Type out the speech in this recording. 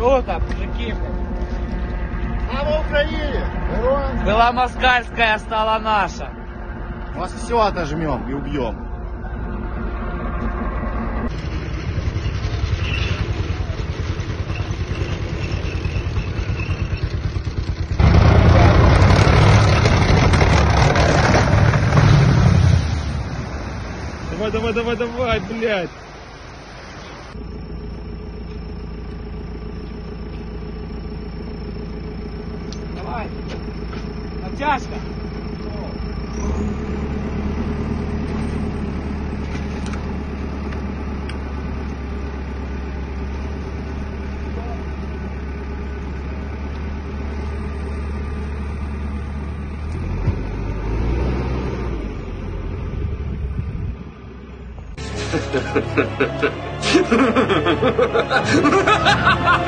Круто, мужики. Слава Украине! Героям! Была москальская, стала наша. Вас все отожмем и убьем. Давай, давай, давай, давай, блядь. тяжко. Ha ha ha ha ha!